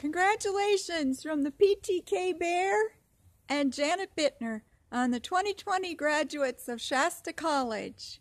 Congratulations from the PTK Bear and Janet Bittner on the 2020 graduates of Shasta College.